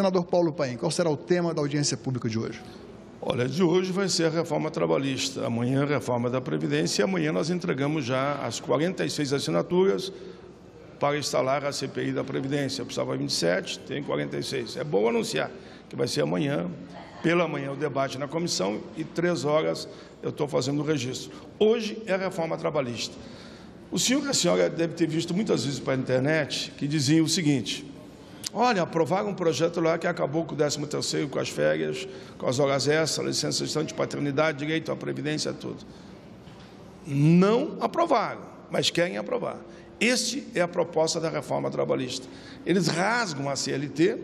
Senador Paulo Paim, qual será o tema da audiência pública de hoje? Olha, de hoje vai ser a reforma trabalhista, amanhã a reforma da Previdência e amanhã nós entregamos já as 46 assinaturas para instalar a CPI da Previdência. Precisava 27, tem 46. É bom anunciar que vai ser amanhã, pela manhã, o debate na comissão e três horas eu estou fazendo o registro. Hoje é a reforma trabalhista. O senhor e a senhora deve ter visto muitas vezes para a internet que diziam o seguinte: Olha, aprovaram um projeto lá que acabou com o 13 terceiro, com as férias, com as horas extras, licença de paternidade, direito à previdência, tudo. Não aprovaram, mas querem aprovar. Este é a proposta da reforma trabalhista. Eles rasgam a CLT,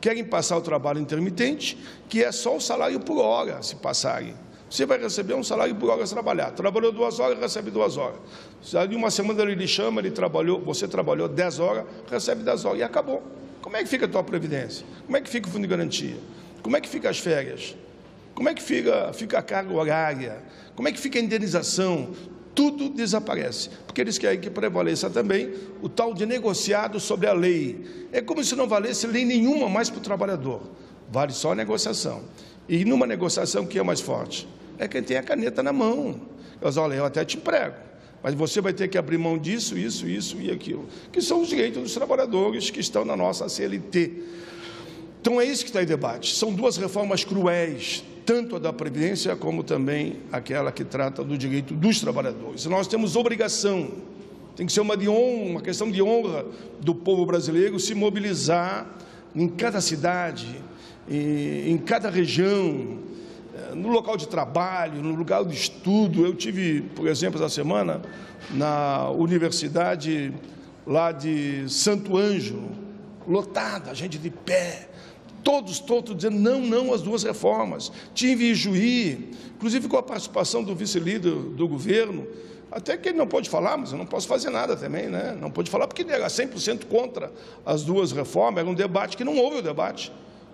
querem passar o trabalho intermitente, que é só o salário por hora, se passarem. Você vai receber um salário por hora trabalhar. Trabalhou duas horas, recebe duas horas. Se uma semana ele lhe chama, ele trabalhou, você trabalhou dez horas, recebe dez horas e acabou. Como é que fica a tua previdência? Como é que fica o fundo de garantia? Como é que fica as férias? Como é que fica, fica a carga horária? Como é que fica a indenização? Tudo desaparece, porque eles querem que prevaleça também o tal de negociado sobre a lei. É como se não valesse lei nenhuma mais para o trabalhador. Vale só a negociação. E numa negociação, que é mais forte? É quem tem a caneta na mão. Eu olha, eu até te emprego, mas você vai ter que abrir mão disso, isso, isso e aquilo, que são os direitos dos trabalhadores que estão na nossa CLT. Então é isso que está em debate. São duas reformas cruéis, tanto a da Previdência como também aquela que trata do direito dos trabalhadores. Nós temos obrigação, tem que ser uma, de honra, uma questão de honra do povo brasileiro se mobilizar em cada cidade, em cada região, no local de trabalho, no lugar de estudo. Eu tive, por exemplo, essa semana na universidade lá de Santo Ângelo, lotada, gente de pé, todos, todos dizendo não, não às duas reformas. Tive em Juí, inclusive com a participação do vice-líder do governo, até que ele não pode falar, mas eu não posso fazer nada também, né? Não pode falar porque ele era 100% contra as duas reformas, era um debate que não houve o debate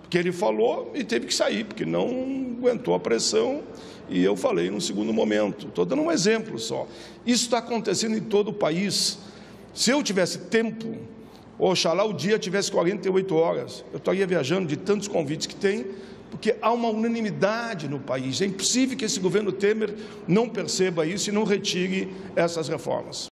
que ele falou e teve que sair, porque não aguentou a pressão, e eu falei no segundo momento. Estou dando um exemplo só. Isso está acontecendo em todo o país. Se eu tivesse tempo, oxalá o dia tivesse 48 horas, eu estaria viajando de tantos convites que tem, porque há uma unanimidade no país. É impossível que esse governo Temer não perceba isso e não retire essas reformas.